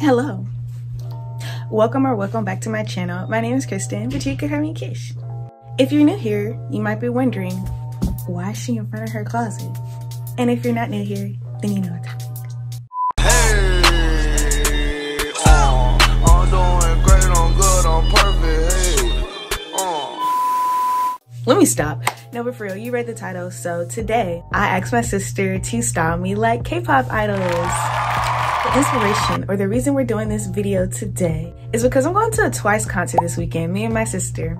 Hello. Welcome or welcome back to my channel. My name is Kristen, but you can call me Kish. If you're new here, you might be wondering, why is she in front of her closet? And if you're not new here, then you know what time. Hey. Hey. Let me stop. No, but for real, you read the title. So today, I asked my sister to style me like K-pop idols. Inspiration or the reason we're doing this video today is because I'm going to a Twice concert this weekend, me and my sister.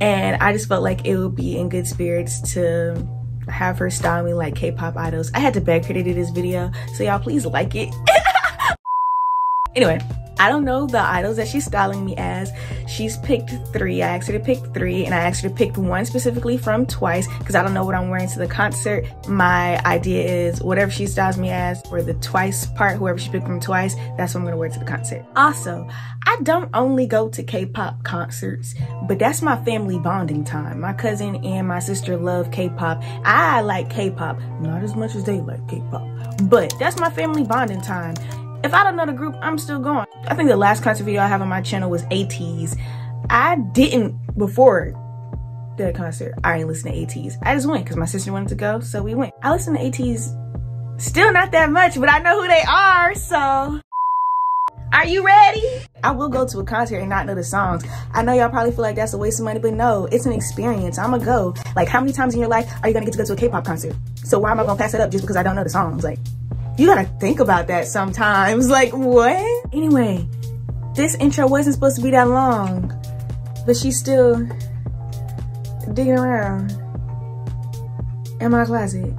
And I just felt like it would be in good spirits to have her style me like K-pop idols. I had to beg her to do this video, so y'all please like it. anyway, I don't know the idols that she's styling me as. She's picked three. I asked her to pick three, and I asked her to pick one specifically from Twice because I don't know what I'm wearing to the concert. My idea is whatever she styles me as for the Twice part, whoever she picked from Twice, that's what I'm gonna wear to the concert. Also, I don't only go to K-pop concerts, but that's my family bonding time. My cousin and my sister love K-pop. I like K-pop, not as much as they like K-pop, but that's my family bonding time. If I don't know the group, I'm still going. I think the last concert video I have on my channel was ATEEZ. I didn't, before the concert, I didn't listen to ATEEZ. I just went because my sister wanted to go, so we went. I listen to ATEEZ still not that much, but I know who they are, so. Are you ready? I will go to a concert and not know the songs. I know y'all probably feel like that's a waste of money, but no, it's an experience. I'ma go. Like, how many times in your life are you gonna get to go to a K-pop concert? So why am I gonna pass it up just because I don't know the songs? Like, you gotta think about that sometimes. Like, what? Anyway, this intro wasn't supposed to be that long, but she's still digging around in my closet.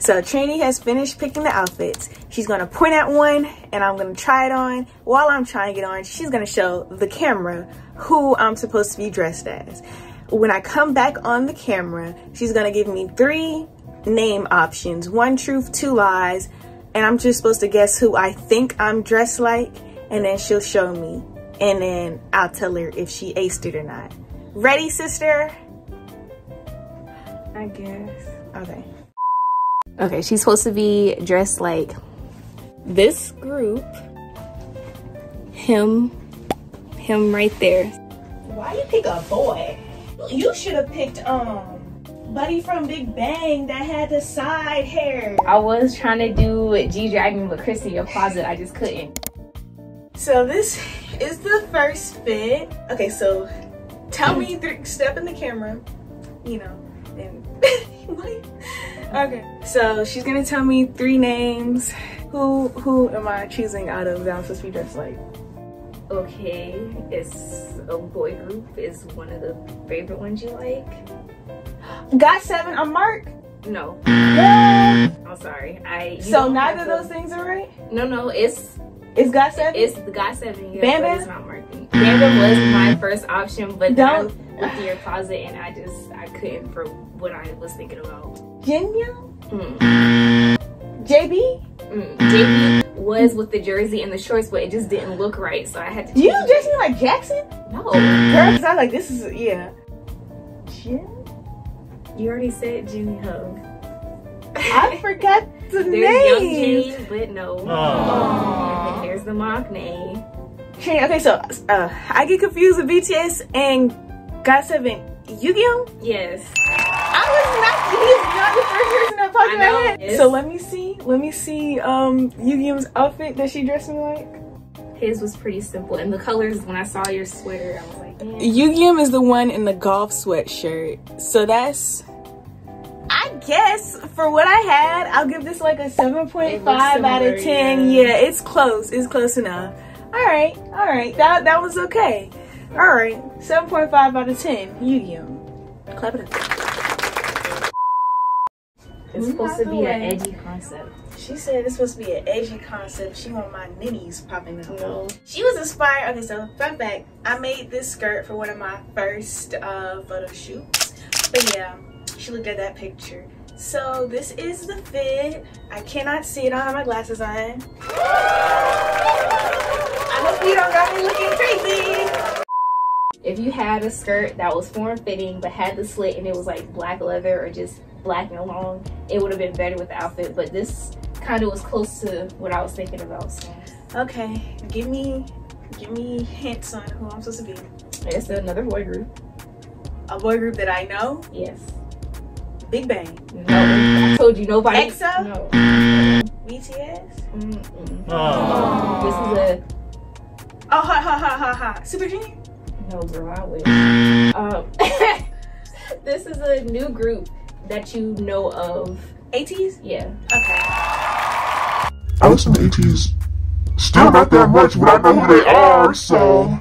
So Trini has finished picking the outfits. She's gonna point at one and I'm gonna try it on. While I'm trying it on, she's gonna show the camera who I'm supposed to be dressed as. When I come back on the camera, she's gonna give me three name options, one truth, two lies, and I'm just supposed to guess who I think I'm dressed like, and then she'll show me, and then I'll tell her if she aced it or not. Ready, sister? I guess. Okay. Okay, she's supposed to be dressed like this group, him, him right there. Why you pick a boy? You should have picked, um, Buddy from Big Bang that had the side hair. I was trying to do G-Dragon with Chrissy your closet, I just couldn't. So this is the first fit. Okay, so tell me, step in the camera, you know, and what? Okay, so she's gonna tell me three names. Who who am I choosing out of that I'm supposed to be dressed like? Okay, it's a boy group. Is one of the favorite ones you like? GOT7. I'm Mark. No, Yeah. I'm sorry. I So neither of those things are right. No, no, it's It's GOT7. it's the GOT7. Yeah, Bam Bam? it's not working. Bam Bam was my first option, but then I Don't- looked in your closet and I just I couldn't for what I was thinking about. Jinyoung. Mm. JB. Mm. JB was with the jersey and the shorts, but it just didn't look right, so I had to. You change dress me like Jackson, No, girl. Cause I like, this is yeah. Jin. You already said Jimmy Ho. I forgot the There's Young name. But no. And then there's the mock name. Okay, so uh, I get confused with BTS and GOT7 Yugyeom. Yes. I was not, he's not the first person that popped I in my know, head. yes. So let me see, let me see um Yugyeom's outfit that she dressed me like. His was pretty simple, and the colors. When I saw your sweater, I was like, man. Yugyeom is the one in the golf sweatshirt. So that's, I guess for what I had, I'll give this like a 7.5 out of 10. yeah. Yeah. it's close. It's close enough. All right, all right. That that was okay. All right, 7.5 out of 10. Yugyeom. Clap it up. It's supposed to be an edgy concept. She said it's supposed to be an edgy concept. She want my ninnies popping up. No. She was inspired. Okay, so fun fact: I made this skirt for one of my first uh, photo shoots. But yeah, she looked at that picture. So this is the fit. I cannot see it. I don't have my glasses on. I hope you don't got me looking crazy. If you had a skirt that was form fitting but had the slit and it was like black leather or just black and long, it would have been better with the outfit. But this kind of was close to what I was thinking about. So Okay, give me, give me hints on who I'm supposed to be. It's another boy group. A boy group that I know, Yes. Big Bang, No, I told you nobody. EXO? No. BTS. Mm-mm. Aw. This is a Oh, ha ha ha ha ha. Super Junior. no girl. I wish. Um, this is a new group that you know of. ATEEZ. Yeah. Okay. I listen to ATEEZ. Still not that much, but I know who they are, so.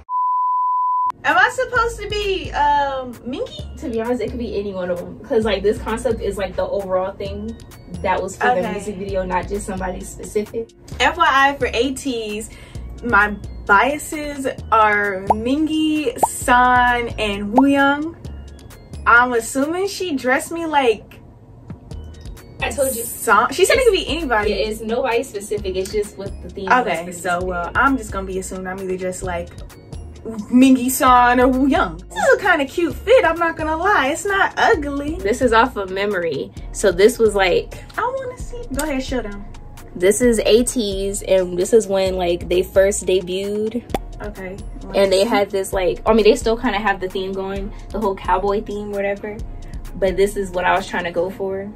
Am I supposed to be um Mingi? To be honest, it could be any one of them because like this concept is like the overall thing that was for the music video, not just somebody specific. FYI for ATEEZ, my biases are Mingi, San, and Wooyoung. I'm assuming she dressed me like I told you. San. She said it could be Yeah, anybody. it's nobody specific. It's just with the theme. Okay, so well. I'm just gonna be assuming I'm either dressed like Mingi, San, or Wooyoung. This is a kind of cute fit. I'm not gonna lie. It's not ugly. this is off of memory. So this was like I want to see. Go ahead, show them. this is ATEEZ, and this is when like they first debuted. Okay. and they had this like i mean they still kind of have the theme going the whole cowboy theme whatever but this is what i was trying to go for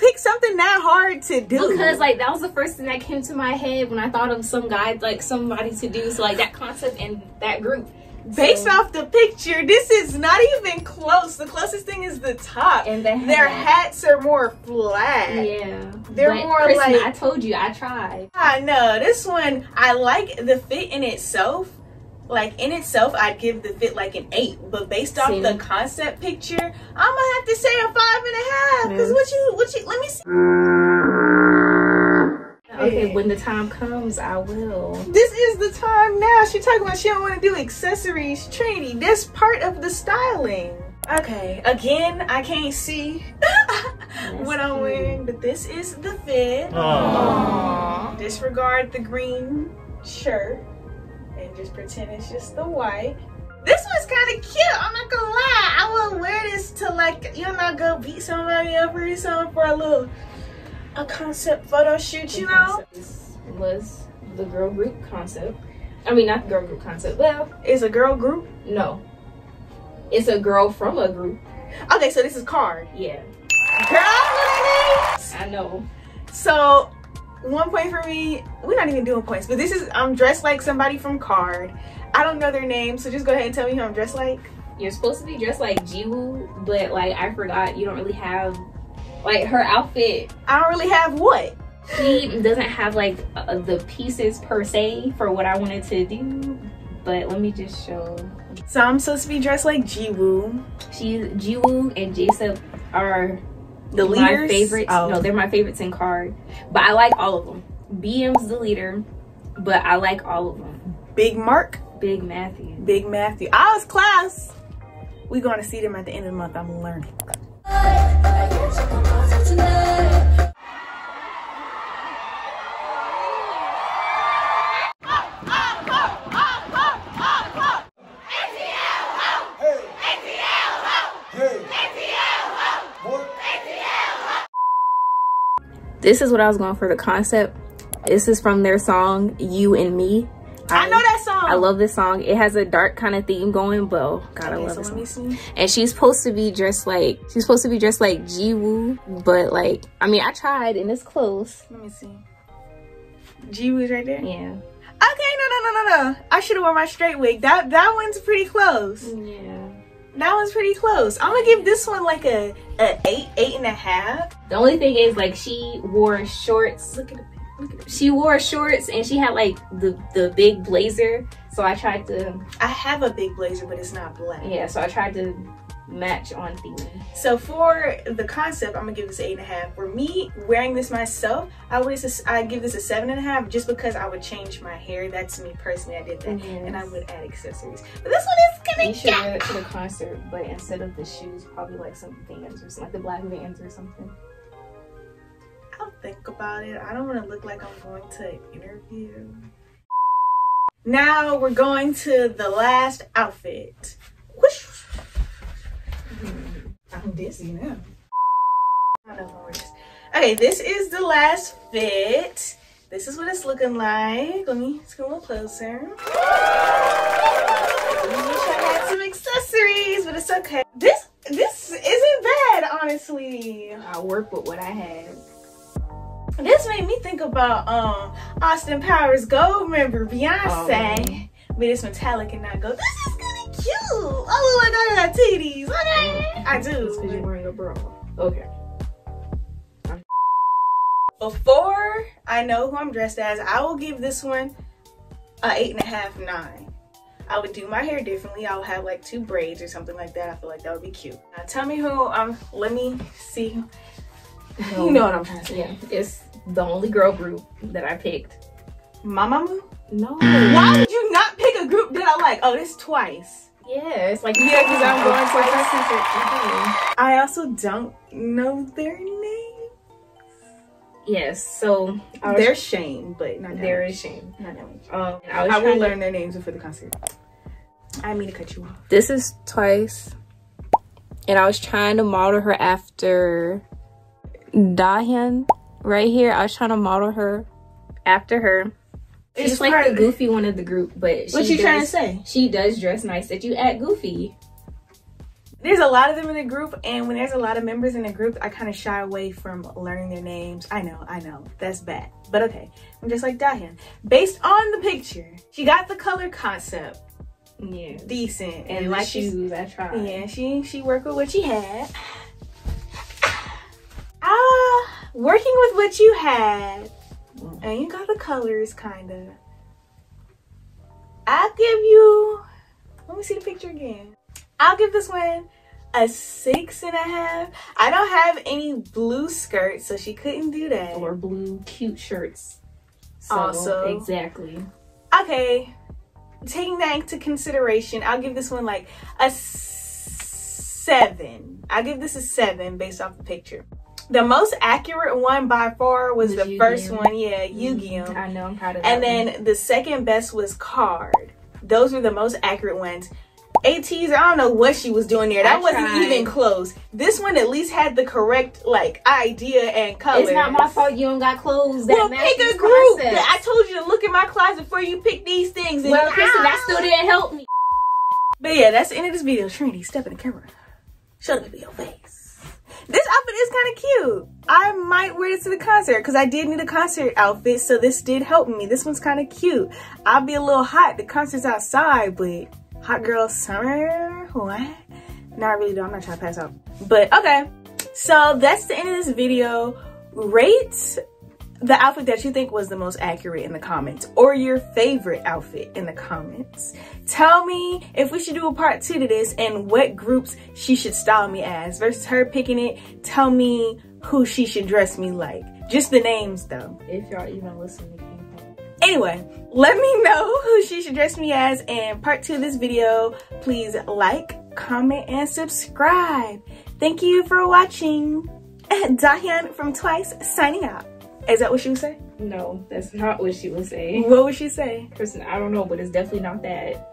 pick something that hard to do? because like that was the first thing that came to my head when i thought of some guy like somebody to do so like that concept and that group based So- off the picture, this is not even close. The closest thing is the top. and the Their hats are more flat. yeah They're But, more Kristen, like- i told you i tried I know this one. I like the fit in itself. Like in itself, I'd give the fit like an eight. But based off Same. the concept picture, I'm gonna have to say a five and a half. Cause Yeah. what you, what you, let me see. okay when the time comes i will This is the time now. She talking about she don't want to do accessories. Trinity, this part of the styling. Okay, again, I can't see what I'm wearing, but this is the fit. Aw. Disregard the green shirt and just pretend it's just the white. This one's kind of cute. I'm not gonna lie. I would wear this to like, you know, not go beat somebody up or something for a little a concept photo shoot. You know, this was the girl group concept i mean not the girl group concept well it's a girl group. no it's a girl from a group Okay, so this is KARD. yeah Girl? I know. So, one point for me. We're not even doing points, but this is I'm dressed like somebody from KARD. I don't know their name, so just go ahead and tell me who I'm dressed like. You're supposed to be dressed like Jiwoo, but like I forgot you don't really have like her outfit. I don't really have what. She doesn't have like uh, the pieces per se for what I wanted to do. But let me just show. So I'm supposed to be dressed like Jiwoo. She's Jiwoo and J.Seph are The my leaders. favorites. Oh. No, they're my favorites in KARD. But I like all of them. BM's the leader, but I like all of them. Big Mark, Big Matthew. Big Matthew. I was class. We're going to see them at the end of the month. I'm learning. This is what I was going for the concept. This is from their song "You and Me." I know that song. I love this song. It has a dark kind of theme going, but oh, God, I Okay, love so this song. And she's supposed to be dressed like she's supposed to be dressed like Jiwoo, but like I mean, I tried and it's close. Let me see. Jiwoo's right there. Yeah. Okay, no, no, no, no, no. I should have worn my straight wig. That that one's pretty close. Yeah. That one's pretty close. I'm gonna give this one like a, a eight, eight and a half. The only thing is like she wore shorts. Look at the look at She wore shorts and she had like the the big blazer. So I tried to I have a big blazer, but it's not black. yeah. So I tried to match on theme. So for the concept, I'm gonna give this eight and a half. For me wearing this myself, I would I give this a seven and a half just because I would change my hair. That's me personally. I did that, Yes. and I would add accessories. But this one is gonna You should wear it to the concert, but instead of the shoes, probably like some Vans or something, like the black Vans or something. I'll think about it. I don't want to look like I'm going to an interview. Now we're going to the last outfit. Whoosh. Dizzy now. Okay, this is the last fit. This is what it's looking like. Let me let's a little closer. I wish I had some accessories, but it's okay. This this isn't bad, honestly. I work with what I have. This made me think about um Austin Powers Goldmember Beyonce. But it's metallic and not gold. This is kind of cute. Oh, look, I got titties. Okay, I It's because you're do. wearing a bra. Okay. Before I know who I'm dressed as, I will give this one a eight and a half, nine. I would do my hair differently. I would have like two braids or something like that. I feel like that would be cute. Now tell me who um let me see. You know what I'm trying to say. Yeah, it's the only girl group that I picked. Mamamoo? No. Why would you not pick a group that I like? Oh, this twice. Yeah, it's like Yeah, because I'm going to a Twice. concert. Mhm. I also don't know their name. Yes, so I was, They're Shane, but not that there much. is shame. Not that much. Um, I was I will trying to- learn their names before the concert. I mean to cut you off. This is twice, and I was trying to model her after Dahyun right here. I was trying to model her after her. She's It's like part- the goofy one of the group, but What she you trying to say? She does dress nice. That you act goofy. There's a lot of them in the group, and when there's a lot of members in a group, I kind of shy away from learning their names. I know, I know, that's bad, but okay. I'm just like Dahyun. Based on the picture, she got the color concept Yeah, decent, and my she's shoes. I tried. Yeah, she she worked with what she had. Ah, working with what you had, and you got the colors, kinda. I'll give you. Let me see the picture again. I'll give this one a six and a half. I don't have any blue skirts, so she couldn't do that. Or blue cute shirts. So, Also- exactly. okay, taking that into consideration, I'll give this one like a seven. I'll give this a seven based off the picture. The most accurate one by far was, Was the first one, yeah, mm, Yugyeom. I know. I'm proud of that. And one. then the second best was KARD. Those were the most accurate ones. ATEEZ, I don't know what she was doing there. That I wasn't tried. even close. This one at least had the correct like idea and color. it's not my fault you don't got clothes that Well, pick a group. I told you to look in my closet before you pick these things. And Well, Kristen, that still didn't help me. But yeah, that's the end of this video. Trinity, step in the camera. Show me your face. This outfit is kind of cute. I might wear this to the concert because I did need a concert outfit, so this did help me. This one's kind of cute. I'll be a little hot. The concert's outside, but hot girl summer? What? Not really though. I'm not trying to pass out. But okay. So that's the end of this video. Rate the outfit that you think was the most accurate in the comments or your favorite outfit in the comments. Tell me if we should do a part two to this and what groups she should style me as versus her picking it. Tell me who she should dress me like. Just the names though. If y'all even listen to King Anyway, let me know who she should dress me as in part two of this video. Please like, comment, and subscribe. Thank you for watching. Dahyun from Twice signing out. Is that what she would say? No, that's not what she was saying. What would she say? Kristen, I don't know, but it's definitely not that.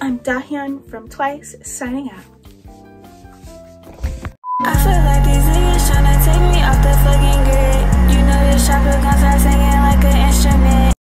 I'm Dahyun from Twice signing out. I feel like these niggas tryna take me off the fucking grid. You know this chopper gon' start singing like an instrument.